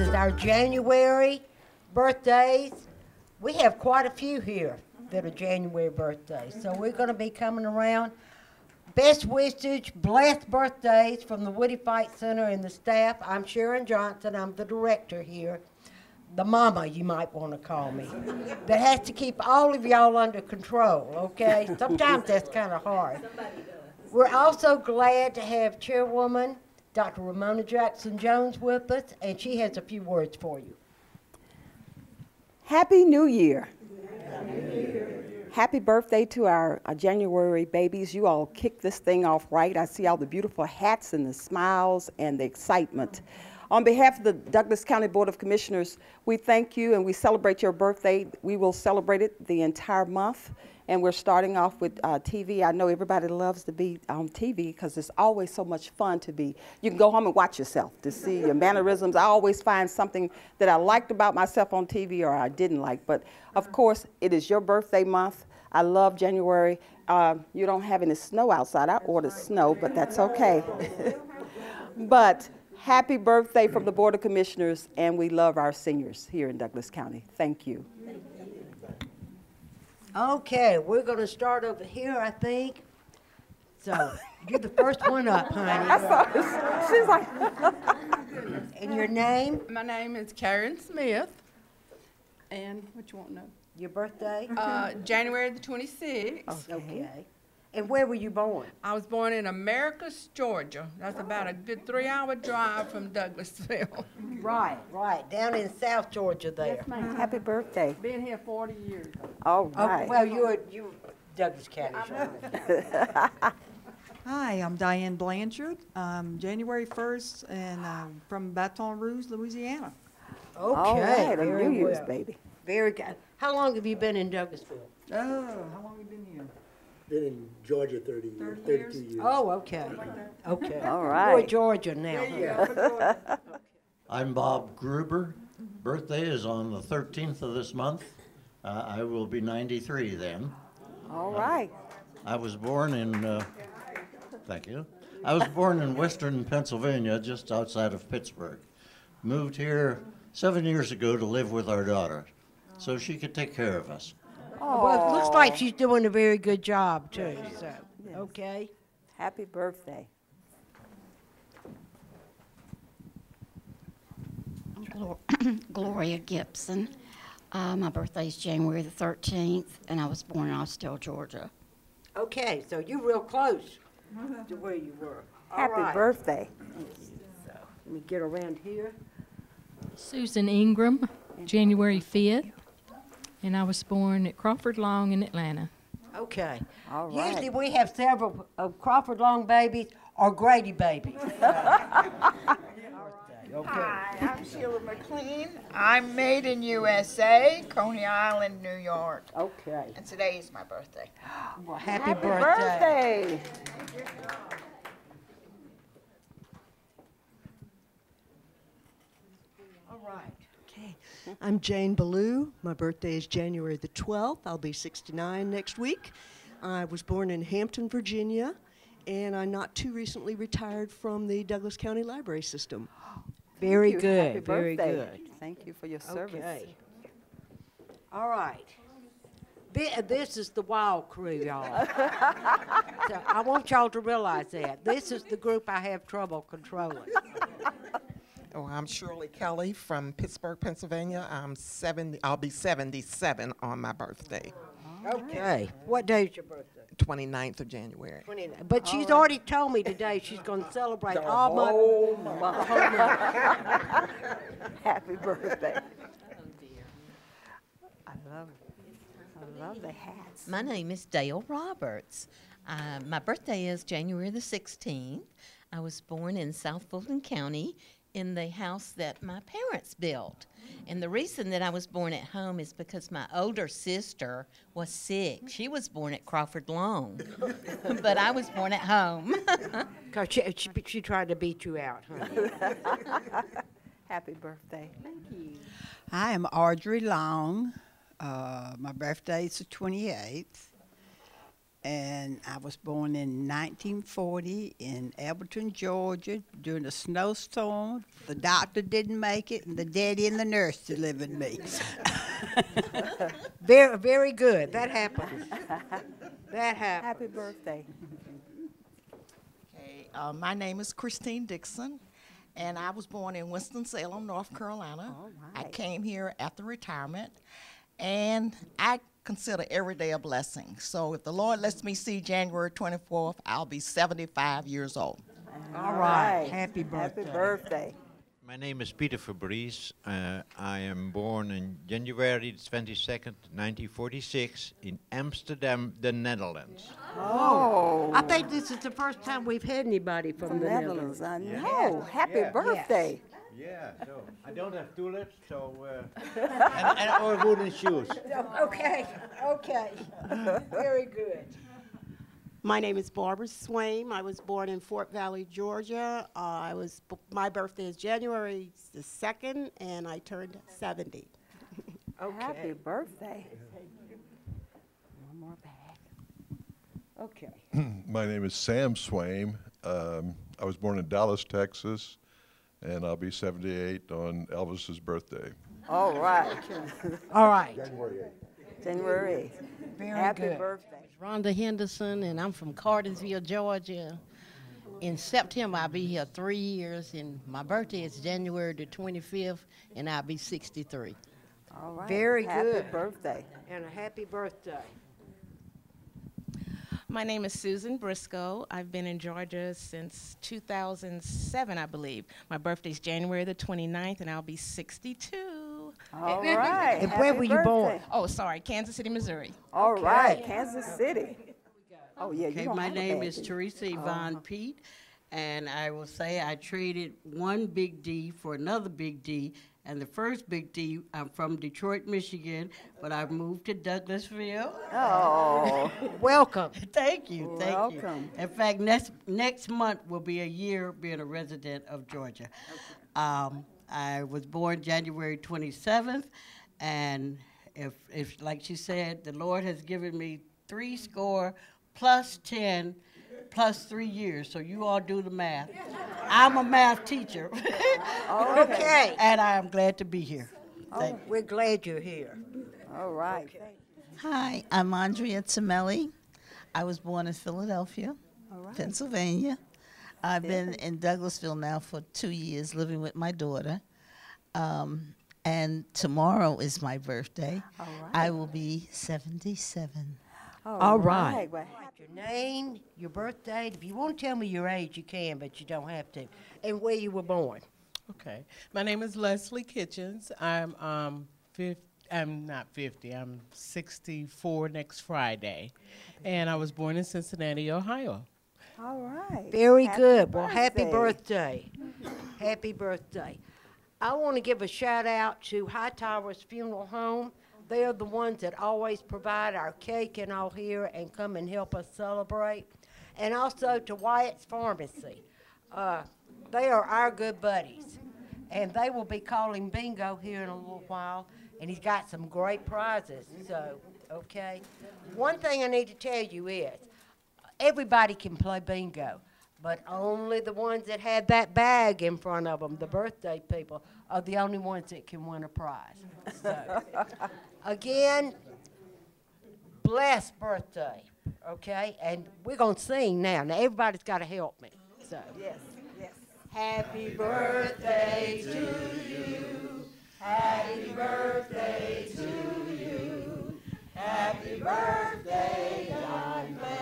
is our January birthdays. We have quite a few here that are January birthdays, so we're going to be coming around. Best wishes, blessed birthdays from the Woodie Fite Center and the staff. I'm Sharon Johnson. I'm the director here. The mama, you might want to call me. That has to keep all of y'all under control, okay? Sometimes that's kind of hard. We're also glad to have Chairwoman Dr. Romona Jackson Jones with us, and she has a few words for you. Happy New Year. Happy birthday to our, our January babies. You all kicked this thing off right. I see all the beautiful hats and the smiles and the excitement. On behalf of the Douglas County Board of Commissioners, we thank you and we celebrate your birthday. We will celebrate it the entire month. And we're starting off with uh, TV. I know everybody loves to be on TV because it's always so much fun to be. You can go home and watch yourself to see your mannerisms. I always find something that I liked about myself on TV or I didn't like. But of course, it is your birthday month. I love January. Uh, you don't have any snow outside. I ordered snow, but that's okay. but happy birthday from the Board of Commissioners, and we love our seniors here in Douglas County. Thank you. Okay, we're going to start over here, I think. So, you're the first one up, honey. I saw this. She's like, And your name, My name is Karen Smith. And what you want to know? your birthday? Uh, January the 26th. Okay. And where were you born? I was born in Americus, Georgia. That's about a good three-hour drive from Douglasville. Right, right, down in South Georgia there. That's my happy birthday. Been here 40 years. All Oh, right. well, you're, you Douglas County, sure. Hi, I'm Diane Blanchard. Um, January 1st, and um, from Baton Rouge, Louisiana. Okay, right, a very New Year's well. baby. Very good. How long have you been in Douglasville? Oh, how long have you been here? Been in Georgia 30 years, 30 32 years? years. Oh, okay, okay. All You're right. Georgia now. huh? I'm Bob Gruber. Birthday is on the 13th of this month. Uh, I will be 93 then. All right. I was born in, uh, thank you. I was born in western Pennsylvania, just outside of Pittsburgh. Moved here seven years ago to live with our daughter, so she could take care of us. Well, it looks like she's doing a very good job too, so, okay. Happy birthday. Glor- Gloria Gibson. Uh, my birthday is January the 13th, and I was born in Austell, Georgia. Okay, so you're real close to where you were. All Happy right. birthday. Let me get around here. Susan Ingram, January 5th, and I was born at Crawford Long in Atlanta. Okay. All right. Usually we have several of Crawford Long babies or Grady babies. Hi, I'm Sheila McLean. I'm made in USA, Coney Island, New York. Okay. And today is my birthday. Well, happy Happy birthday. birthday. All right. Okay. I'm Jane Ballou. My birthday is January the 12th. I'll be 69 next week. I was born in Hampton, Virginia, and I not too recently retired from the Douglas County Library System. Very Thank you. Happy good, very birthday. good. Thank you for your service. Okay. All right. This is the wild crew, y'all. So I want y'all to realize that. This is the group I have trouble controlling. Oh, I'm Shirley Kelly from Pittsburgh, Pennsylvania. I'm 70, I'll be 77 on my birthday, Okay. What day is your birthday? 29th of January. 29. But she's already told me today she's going to celebrate all my. the whole month. Happy birthday. I love it. I love the hats. My name is Dale Roberts. Uh, my birthday is January the 16th. I was born in South Fulton County in the house that my parents built. And the reason that I was born at home is because my older sister was sick. She was born at Crawford Long, but I was born at home. 'Cause she, she, she tried to beat you out, huh? Happy birthday. Thank you. I am Audrey Long. Uh, my birthday is the 28th. And I was born in 1940 in Elberton, Georgia, during a snowstorm. The doctor didn't make it, and the daddy and the nurse delivered me. Very, very good. That happened. That happened. Happy birthday. Okay, uh, my name is Christine Dixon, and I was born in Winston-Salem, North Carolina. I came here after retirement, and I consider every day a blessing. So if the Lord lets me see January 24th, I'll be 75 years old. All right. Happy birthday. Happy birthday. My name is Peter Fabrice. Uh, I am born on January 22nd, 1946, in Amsterdam, the Netherlands. Oh. I think this is the first time we've had anybody from, From the Netherlands, Netherlands. I know. Happy birthday. Yeah, so I don't have tulips, so uh, and, and or wooden shoes. Okay, okay. Very good. My name is Barbara Swaim. I was born in Fort Valley, Georgia. Uh, I was b- my birthday is January the second, and I turned seventy. Happy birthday. One more bag. Okay. My name is Sam Swaim. Um, I was born in Dallas, Texas, and I'll be 78 on Elvis's birthday. All right. All right. January 8th. Very Happy good. birthday. Rhonda Henderson, and I'm from Cartersville, Georgia. In September, I'll be here three years, and my birthday is January the 25th, and I'll be 63. All right. Very Happy good. birthday. And a happy birthday. My name is Susan Briscoe. I've been in Georgia since 2007, I believe. My birthday's January the 29th, and I'll be 62. All right. And where were you born? Oh, sorry, Kansas City, Missouri. All right, Okay. Kansas City. Oh, yeah, Okay, don't my name is do you? Teresa oh. Yvonne Pete, and I will say I traded one big D for another big D. And the first big D, I'm from Detroit, Michigan, but I've moved to Douglasville. Oh. Welcome. Thank you, thank Welcome. you. In fact, next next month will be a year being a resident of Georgia. Um, I was born January 27th, and if, if, like she said, the Lord has given me three score plus 10 plus three years. So you all do the math. I'm a math teacher. Okay. and I am glad to be here. Oh, we're glad you're here. All right. Hi, I'm Andrea Tamelli. I was born in Philadelphia, Pennsylvania. I've been in Douglasville now for two years, living with my daughter. Um, and tomorrow is my birthday. All I will be 77. All right. Well, Your name, your birthday. If you want to tell me your age, you can, but you don't have to. And where you were born. Okay. My name is Leslie Kitchens. I'm um fif- I'm not 50. I'm 64 next Friday. And I was born in Cincinnati, Ohio. All right. Very Happy good. Well, happy birthday. birthday. happy birthday. I want to give a shout out to High Towers Funeral Home. They are the ones that always provide our cake and all here and come and help us celebrate. And also to Wyatt's Pharmacy. Uh, they are our good buddies. And they will be calling bingo here in a little while. And he's got some great prizes. So, okay. One thing I need to tell you is everybody can play bingo, but only the ones that have that bag in front of them, the birthday people, are the only ones that can win a prize. So, Again, blessed birthday, okay? And we're going to sing now. Now, everybody's got to help me. So. Yes, yes. Happy birthday to you. Happy birthday to you. Happy birthday, Don May.